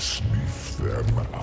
Sniff them out.